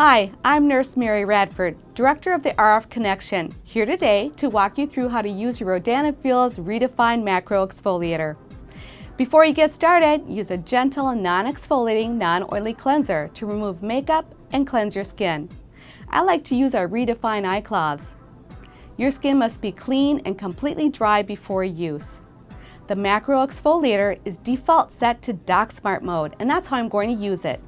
Hi, I'm Nurse Mary Radford, Director of the RF Connection, here today to walk you through how to use your Rodan & Fields Redefined Macro Exfoliator. Before you get started, use a gentle, non-exfoliating, non-oily cleanser to remove makeup and cleanse your skin. I like to use our Redefine eye cloths. Your skin must be clean and completely dry before use. The macro exfoliator is default set to DocSmart mode, and that's how I'm going to use it.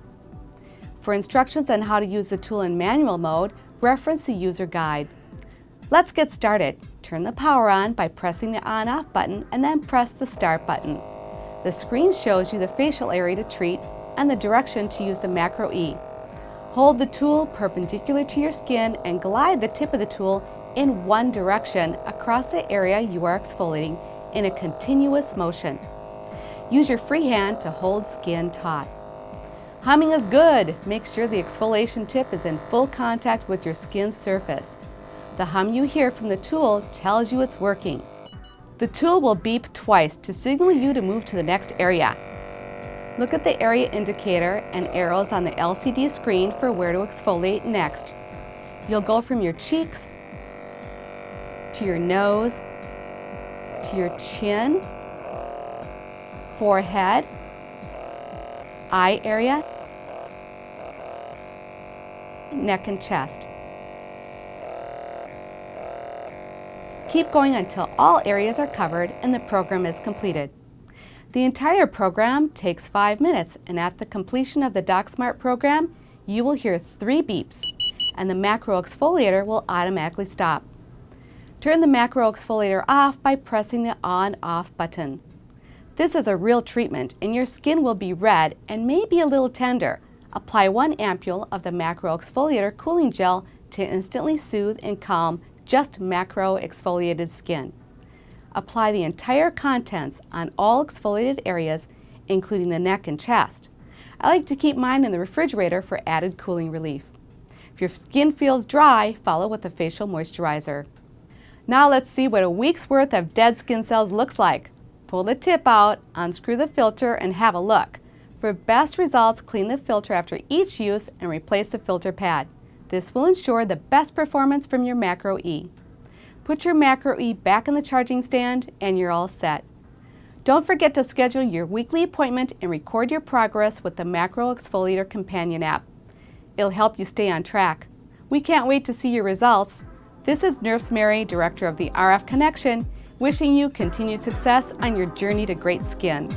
For instructions on how to use the tool in manual mode, reference the user guide. Let's get started. Turn the power on by pressing the on-off button and then press the start button. The screen shows you the facial area to treat and the direction to use the macro E. Hold the tool perpendicular to your skin and glide the tip of the tool in one direction across the area you are exfoliating in a continuous motion. Use your free hand to hold skin taut. Humming is good. Make sure the exfoliation tip is in full contact with your skin surface. The hum you hear from the tool tells you it's working. The tool will beep twice to signal you to move to the next area. Look at the area indicator and arrows on the LCD screen for where to exfoliate next. You'll go from your cheeks to your nose to your chin, forehead, eye area, neck and chest. Keep going until all areas are covered and the program is completed. The entire program takes five minutes and at the completion of the DocSmart program, you will hear three beeps and the macro exfoliator will automatically stop. Turn the macro exfoliator off by pressing the on-off button. This is a real treatment and your skin will be red and may be a little tender. Apply one ampule of the Macro Exfoliator Cooling Gel to instantly soothe and calm just macro exfoliated skin. Apply the entire contents on all exfoliated areas, including the neck and chest. I like to keep mine in the refrigerator for added cooling relief. If your skin feels dry, follow with a facial moisturizer. Now let's see what a week's worth of dead skin cells looks like. Pull the tip out, unscrew the filter, and have a look. For best results, clean the filter after each use and replace the filter pad. This will ensure the best performance from your Macro E. Put your Macro E back in the charging stand and you're all set. Don't forget to schedule your weekly appointment and record your progress with the Macro Exfoliator Companion app. It'll help you stay on track. We can't wait to see your results. This is Nurse Mary, Director of the RF Connection, wishing you continued success on your journey to great skin.